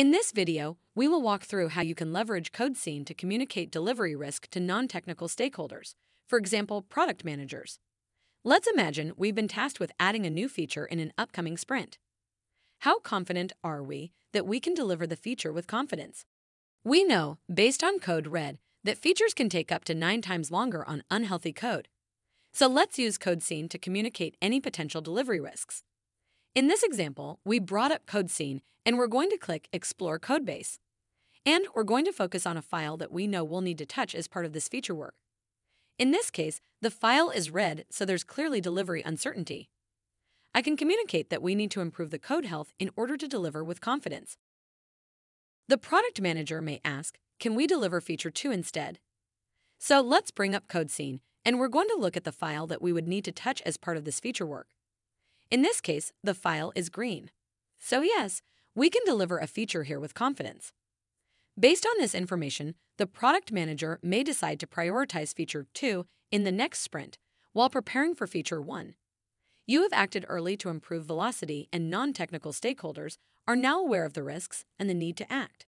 In this video, we will walk through how you can leverage CodeScene to communicate delivery risk to non-technical stakeholders, for example, product managers. Let's imagine we've been tasked with adding a new feature in an upcoming sprint. How confident are we that we can deliver the feature with confidence? We know, based on Code Red, that features can take up to nine times longer on unhealthy code. So let's use CodeScene to communicate any potential delivery risks. In this example, we brought up CodeScene and we're going to click Explore Codebase. And we're going to focus on a file that we know we'll need to touch as part of this feature work. In this case, the file is red, so there's clearly delivery uncertainty. I can communicate that we need to improve the code health in order to deliver with confidence. The product manager may ask, can we deliver feature 2 instead? So let's bring up CodeScene, and we're going to look at the file that we would need to touch as part of this feature work. In this case, the file is green. So yes, we can deliver a feature here with confidence. Based on this information, the product manager may decide to prioritize feature 2 in the next sprint while preparing for feature 1. You have acted early to improve velocity, and non technical stakeholders are now aware of the risks and the need to act.